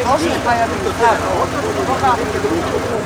Ich habe mich nicht mehr so gut gemacht.